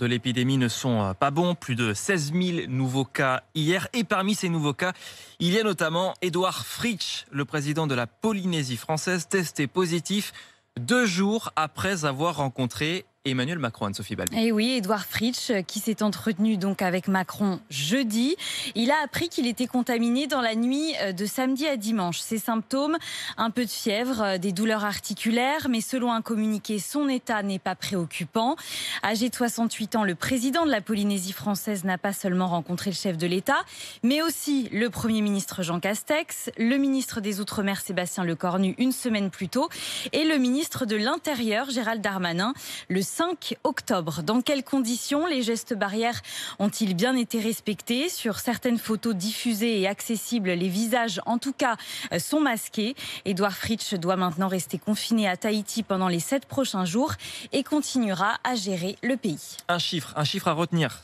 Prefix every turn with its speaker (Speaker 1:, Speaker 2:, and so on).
Speaker 1: de l'épidémie ne sont euh, pas bons. Plus de 16 000 nouveaux cas hier. Et parmi ces nouveaux cas, il y a notamment Édouard Fritsch, le président de la Polynésie française, testé positif deux jours après avoir rencontré Emmanuel Macron, Anne-Sophie Balbi.
Speaker 2: Et eh oui, Edouard Fritsch, qui s'est entretenu donc avec Macron jeudi, il a appris qu'il était contaminé dans la nuit euh, de samedi à dimanche. Ses symptômes, un peu de fièvre, euh, des douleurs articulaires, mais selon un communiqué, son état n'est pas préoccupant. Âgé de 68 ans, le président de la Polynésie française n'a pas seulement rencontré le chef de l'État, mais aussi le Premier ministre Jean Castex, le ministre des Outre-mer Sébastien Lecornu une semaine plus tôt, et le ministre de l'Intérieur Gérald Darmanin. Le 5 octobre. Dans quelles conditions les gestes barrières ont-ils bien été respectés? Sur certaines photos diffusées et accessibles, les visages, en tout cas, euh, sont masqués. Edouard Fritsch doit maintenant rester confiné à Tahiti pendant les sept prochains jours et continuera à gérer le pays.
Speaker 1: Un chiffre, un chiffre à retenir.